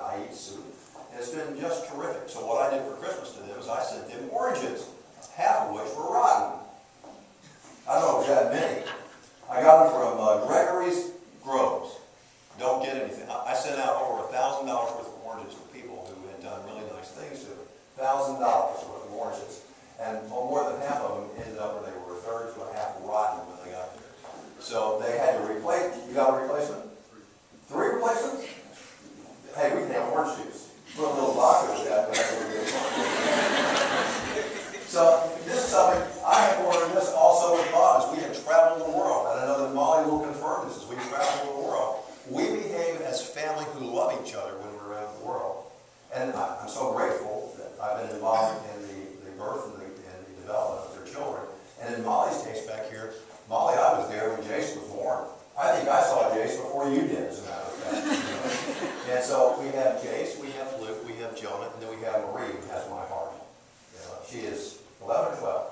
I eat soup. And it's been just terrific. So what I did for Christmas to them is I sent them oranges, half of which were rotten. I don't know if that many. I got them from uh, Gregory's Groves. Don't get anything. I sent out over a thousand dollars worth of oranges to people who had done really nice things to them. Thousand dollars worth of oranges. And more than half of them ended up where they were a third to a half rotten when they got there. So they had to replace, you got a replacement? Three replacements? Hey, we can have orange juice. Put a little vodka with that, but that's what we're So this is something, I have ordered this also with Bob, as we have traveled the world. And I know that Molly will confirm this, as we travel the world. We behave as family who love each other when we're around the world. And I'm so grateful that I've been involved in the, the birth and the, and the development of their children. And in Molly's case back here, Molly, I was there when Jace was born. I think I saw Jace before you did, as a matter of fact. You know? And so we have Jace, we have Luke, we have Jonah, and then we have Marie, who has my heart. You know, she is 11 or 12?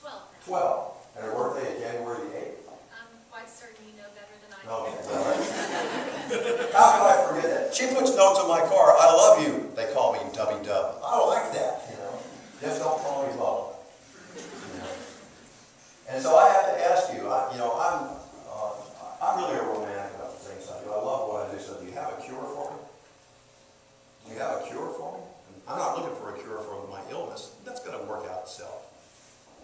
12. 12. And her birthday is January the 8th. I'm quite certain you know better than I do. Okay. How could I forget that? She puts notes on my car, I love you. They call me Dubby Dub. I don't like that, you know. Just don't call me Bubba. And so I have to ask you, I, you know, I'm, uh, I'm really a romantic about the things I do. I love what I do. So do you have a cure for me? Do you have a cure for me? I'm not looking for a cure for my illness. That's going to work out itself.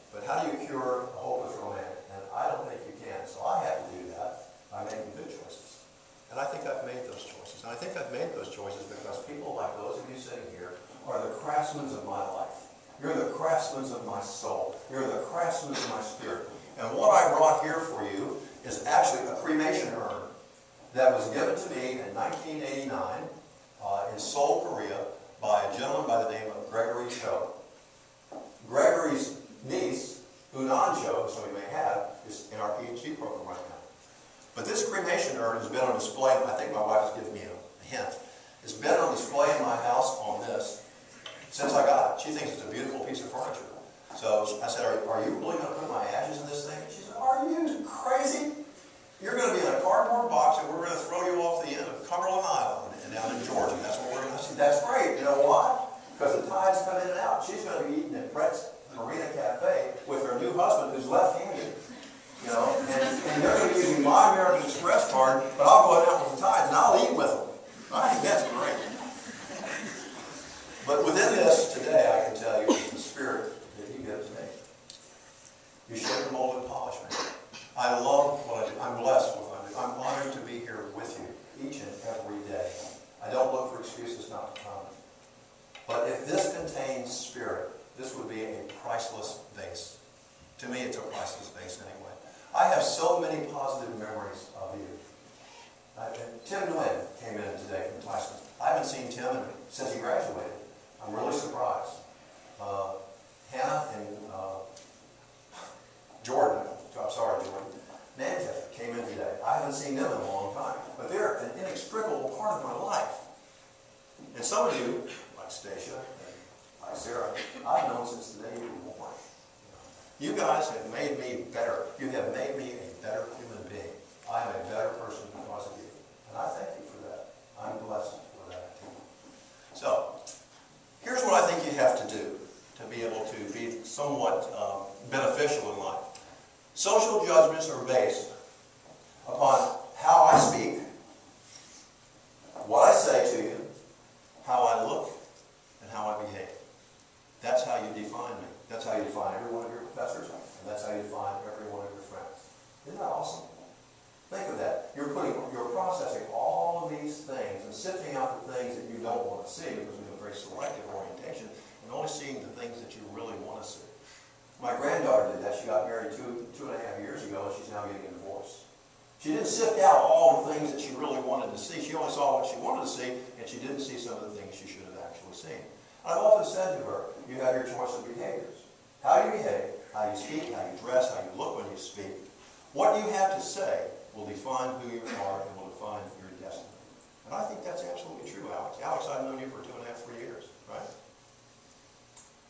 But how do you cure a hopeless romantic? And I don't think you can. So I have to do that by making good choices. And I think I've made those choices. And I think I've made those choices because people like those of you sitting here are the craftsmen of my life. You're the craftsmen of my soul. You're the craftsmen of my spirit. And what I brought here for you is actually a cremation urn that was given to me in 1989 uh, in Seoul, Korea, by a gentleman by the name of Gregory Cho. Gregory's niece, Unan Cho, so we may have, is in our PhD program right now. But this cremation urn has been on display, I think my wife has given me a hint. It's been on display in my house on this since I got it. She thinks it's a beautiful piece of furniture. So I said, are, are you really going to put my ashes in this thing? She said, are you crazy? You're going to be in a cardboard box and we're going to throw you off the end of Cumberland Island and down in Georgia. That's what we're going to see. That's great. You know why? Because the tides come in and out. She's going to be eating at Brett's Marina Cafe with her new husband who's left-handed. You know, and, and they're going to be using my American Express card, but I'll go out with the tides and I'll eat with them. I think that's. But within this today, I can tell you the spirit that you give to me. You shape and mold and polish me. I love what I do. I'm blessed with what I do. I'm honored to be here with you each and every day. I don't look for excuses not to come. But if this contains spirit, this would be a priceless vase. To me, it's a priceless vase anyway. I have so many positive memories of you. Uh, Tim Nguyen came in today from Tyson. I haven't seen Tim since he graduated. I'm really surprised. Uh, Hannah and uh, Jordan, I'm sorry, Jordan, Nantucket came in today. I haven't seen them in a long time, but they're an inextricable part of my life. And some of you, like Stacia and like Sarah, I've known since the day you were born. You guys have made me better. You have made me a better human being. I am a better person because of you. And I thank you for that. I'm blessed for that. So, here's what I think you have to do to be able to be somewhat uh, beneficial in life. Social judgments are based upon how I speak, what I say to you, how I look, and how I behave. That's how you define me. That's how you define every one of your professors, and that's how you define every one of your friends. Isn't that awesome? Think of that. You're putting, you're processing all of these things and sifting out the things that you don't want to see because we have a very selective orientation and only seeing the things that you really want to see. My granddaughter did that. She got married two, two and a half years ago and she's now getting a divorce. She didn't sift out all the things that she really wanted to see. She only saw what she wanted to see and she didn't see some of the things she should have actually seen. I've often said to her, you have your choice of behaviors. How you behave, how you speak, how you dress, how you look when you speak. What you have to say will define who you are and will define your destiny. And I think that's absolutely true, Alex. Alex, I've known you for two and a half, three years, right?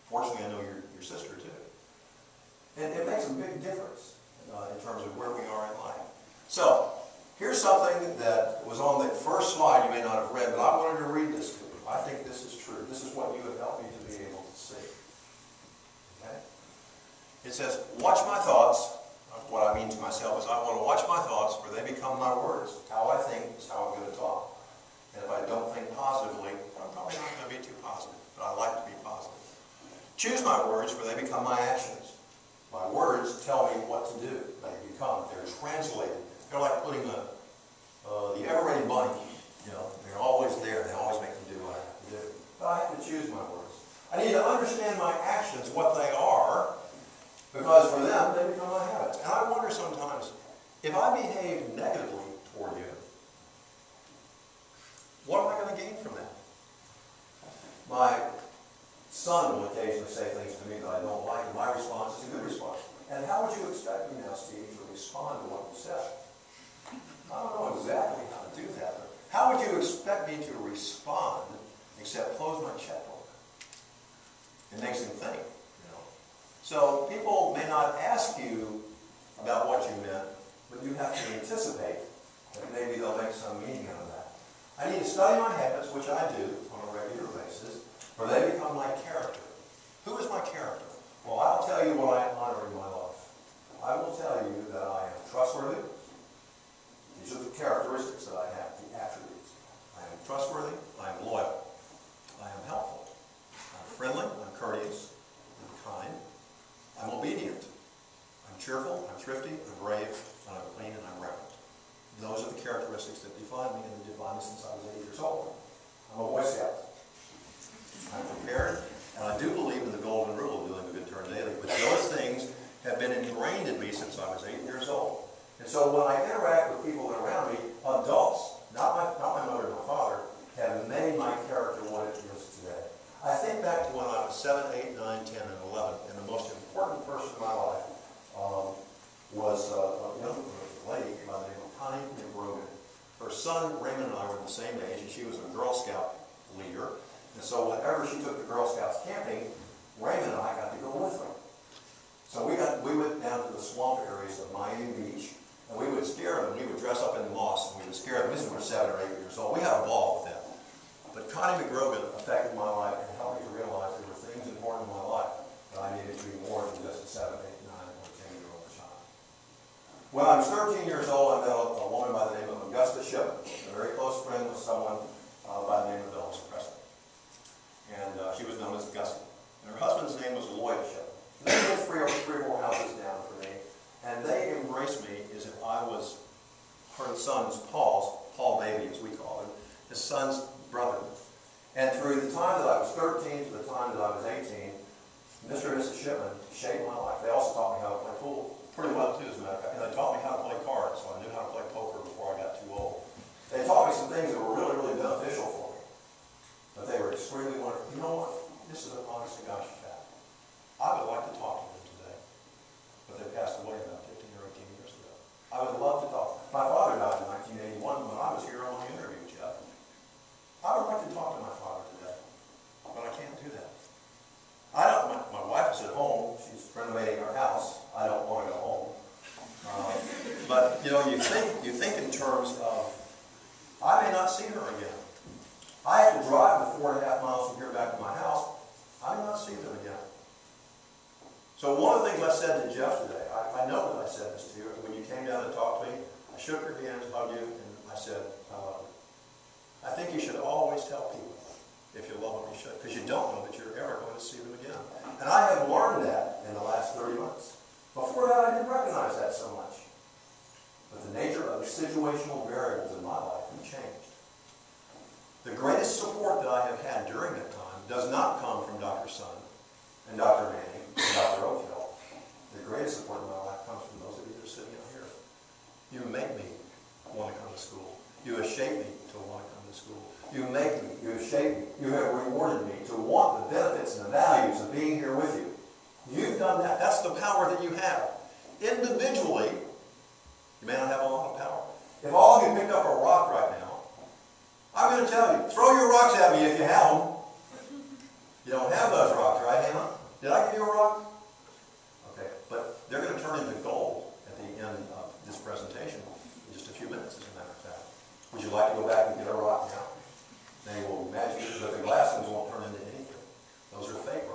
Fortunately, I know your, your sister, too. And it makes a big difference uh, in terms of where we are in life. So, here's something that was on the first slide you may not have read, but I wanted to read this to you. I think this is true. This is what you have helped me to be able to see. Okay? It says, watch my thoughts. What I mean to myself is I want to watch my thoughts for they become my words. How I think is how I'm going to talk. And if I don't think positively, I'm probably not going to be too positive, but I like to be positive. Choose my words for they become my actions. My words tell me what to do. They become. They're translated. They're like putting the, uh, the ever-ready bunny. You know, they're always there. They always make me do what I have to do. But I have to choose my words. I need to understand my actions, what they are, because for them, they become my habits. And I wonder sometimes, if I behave negatively toward you, what am I going to gain from that? My son will occasionally say things to me that I don't like, and my response is a good response. And how would you expect me now, Steve, to respond to what you said? I don't know exactly how to do that, but how would you expect me to respond except close my checkbook? It makes him think, you know. So people may not ask you about what you meant, but you have to anticipate that maybe they'll make some meaning out of that. I need to study my habits, which I do on a regular basis, for they become my character. Who is my character? Well, I'll tell you what I honor in my life. I will tell you that I am trustworthy. These are the characteristics that I have, the attributes. I am trustworthy. I am loyal. I am helpful. I'm friendly. I'm courteous. I'm kind. I'm obedient. I'm cheerful. I'm thrifty. I'm brave. I'm clean and I'm reverent. Those are the characteristics that define me and have defined me since I was eight years old. I'm a Boy Scout. I'm prepared, and I do believe in the golden rule of doing a good turn daily. But those things have been ingrained in me since I was eight years old. And so when I interact with people around me, adults, not my, not my mother and my father, have made my character what it is today. I think back to when I was 7, 8, 9, 10, and 11, and the most important person in my life um, was uh, a young lady by the name of Connie McRogan. Her son Raymond and I were the same age, and she was a Girl Scout leader. And so whenever she took the Girl Scouts camping, Raymond and I got to go with her. So we got we went down to the swamp areas of Miami Beach, and we would scare them. We would dress up in moss, and we would scare them. This is when we were seven or eight years old. We had a ball with them. But Connie McGrogan affected my life and helped me to realize there were things important in my life that I needed to be more than just a seven, eight, nine, or ten year old child. When I was 13 years old, I met a, a woman by the name of Augusta Ship, a very close friend with someone uh, by the name of Elvis Presley. And uh, she was known as Gussie. And her husband's name was Lloyd Ship. They lived three or three or four houses down from me. And they embraced me as if I was her son's Paul's, Paul Baby as we call him, his son's brother. And through the time that I was 13 to the time that I was 18, Mr. and Mrs. Shipman shaped my life. They also taught me how to play pool pretty well too, as a matter of fact. And they taught me how to play cards, so I knew how to play poker before I got too old. They taught me some things that were really, really beneficial for me. But they were extremely wonderful. You know what? This is an honest to gosh fact. I would like to talk to them today, but they passed away about 15 or 18 years ago. I would love to talk. My father died in 1981 when I was here on the interview, Jeff. I would like to talk to my father today, but I can't do that. I don't. My, my wife is at home. She's renovating our house. I don't want to go home. Uh, but you know, you think you think in terms of I may not see her again. I had to drive the four and a half miles from here back to my house. I may not see them again. So one of the things I said to Jeff today, I, I know that I said this to you when you came down to talk to me. I shook your hands, hugged you, and I said, I love you. I think you should always tell people if you love them, you should, because you don't know that you're ever going to see them again. And I have learned that in the last 30 months. Before that, I didn't recognize that so much. But the nature of situational variables in my life have changed. The greatest support that I have had during that time does not come from Dr. Sun and Dr. Manning and Dr. Oakhill. The greatest support in my life comes from those of you that are sitting out here. You make me want to come to school. You have shaped me to want to come to school. You make me, you have shaped me, you have rewarded me to want the benefits and the values of being here with you. You've done that. That's the power that you have. Individually, you may not have a lot of power. If all of you picked up a rock right now, I'm going to tell you, throw your rocks at me if you have them. You don't have those rocks, right, Hannah? Did I give you a rock? Okay, but they're going to turn into gold at the end of this presentation in just a few minutes, as a matter of fact. Would you like to go back and get a rock now? They will magically, but the glass ones won't turn into anything. Those are fake.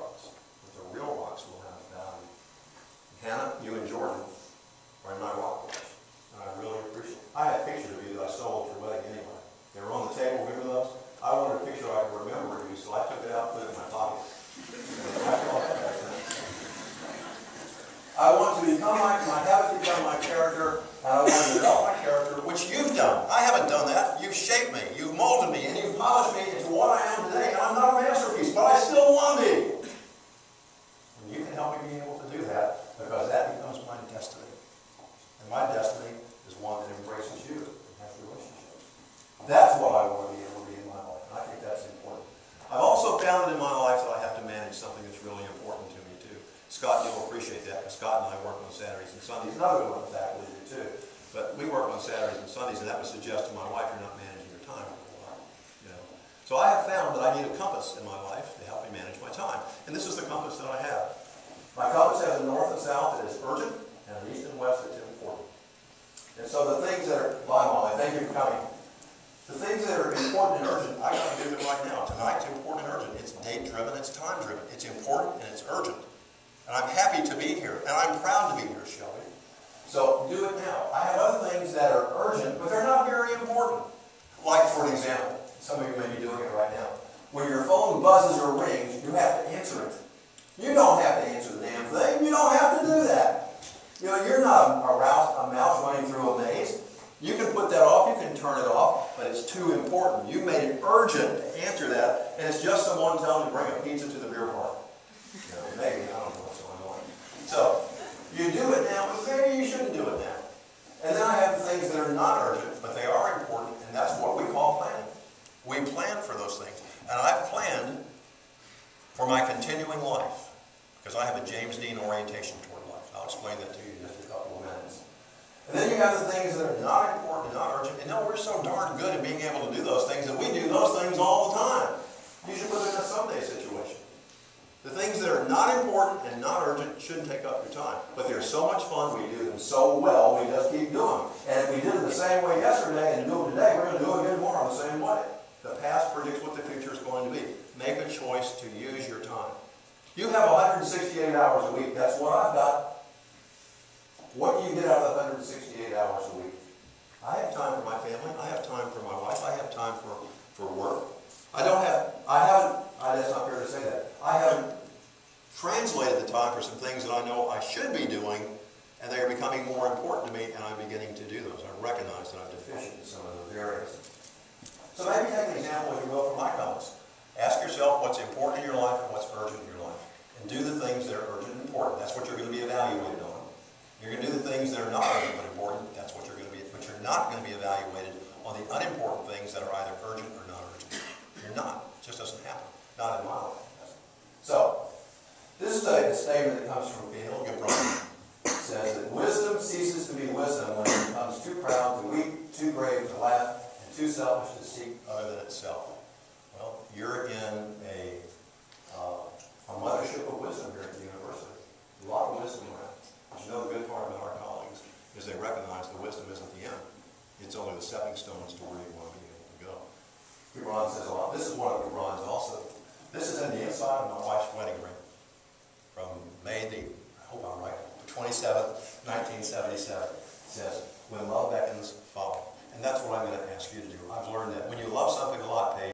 become my, my habits become my character, and I want to develop my character, which you've done. I haven't done that. You've shaped me, you've molded me, and you've polished me into what I am today. And I'm not a masterpiece, but I still want to be. And you can help me be able to do that, because that becomes my destiny. And my destiny is one that embraces you and has relationships. That's what I want to be able to be in my life, and I think that's important. I've also found in my life that I have to manage something that's really important to me too. Scott, you'll appreciate that, because Scott and I work on Saturdays and Sundays, and other ones faculty do too. But we work on Saturdays and Sundays, and that would suggest to my wife, you're not managing your time a whole lot, you know. So I have found that I need a compass in my life to help me manage my time, and this is the compass that I have. My compass has a north and south that is urgent, and an east and west that's important. And so the things that are, bye Molly, thank you for coming. The things that are important and urgent, I gotta do them right now. Tonight's important and urgent. It's date driven, it's time driven. It's important and it's urgent. And I'm happy to be here, and I'm proud to be here, Shelby. So do it now. I have other things that are urgent, but they're not very important. Like, for example, some of you may be doing it right now. When your phone buzzes or rings, you have to answer it. You don't have to answer the damn thing. You don't have to do that. You know, you're not a, rouse, a mouse running through a maze. You can put that off, you can turn it off, but it's too important. You made it urgent to answer that, and it's just someone telling you to bring a pizza to the beer park. You know, maybe, I don't know what's going on. So, you do it now, but maybe you shouldn't do it now. And then I have the things that are not urgent, but they are important, and that's what we call planning. We plan for those things. And I've planned for my continuing life, because I have a James Dean orientation toward life. I'll explain that to you in just a couple of minutes. And then you have the things that are not important, and not urgent. And no, we're so darn good at being able to do those things that we do those things all the time. You should put in a someday situation. The things that are not important and not urgent shouldn't take up your time. But they're so much fun, we do them so well, we just keep doing them. And if we did it the same way yesterday and do it today, we're going to do it again tomorrow the same way. The past predicts what the future is going to be. Make a choice to use your time. You have 168 hours a week. That's what I've got. What do you get out of 168 hours a week? I have time for my family. I have time for my wife. I have time for, for work. I don't have, I haven't, I, that's not fair to say that. I haven't translated the time for some things that I know I should be doing, and they are becoming more important to me, and I'm beginning to do those. I recognize that I'm deficient in some of those areas. So maybe take an example, if you will, from my compass. Ask yourself what's important in your life and what's urgent in your life. And do the things that are urgent and important. That's what you're going to be evaluated on. You're going to do the things that are not urgent but important. That's what you're going to be, but you're not going to be evaluated on the unimportant things that are either urgent or not urgent. You're not. It just doesn't happen. Not in my life. So, this is a statement that comes from Daniel Gibran. It says that wisdom ceases to be wisdom when it becomes too proud to weep, too grave to laugh, and too selfish to seek other than itself. Well, you're in a, uh, a mothership of wisdom here at the university. A lot of wisdom around. But you know the good part about our colleagues is they recognize the wisdom isn't the end. Stepping stones to where you want to be able to go. Gibran says. This is one of Gibran's also. This is in the inside of my wife's wedding ring from May the, I hope I'm right, 27th, 1977. It says, when love beckons, follow. And that's what I'm going to ask you to do. I've learned that when you love something a lot, Paige,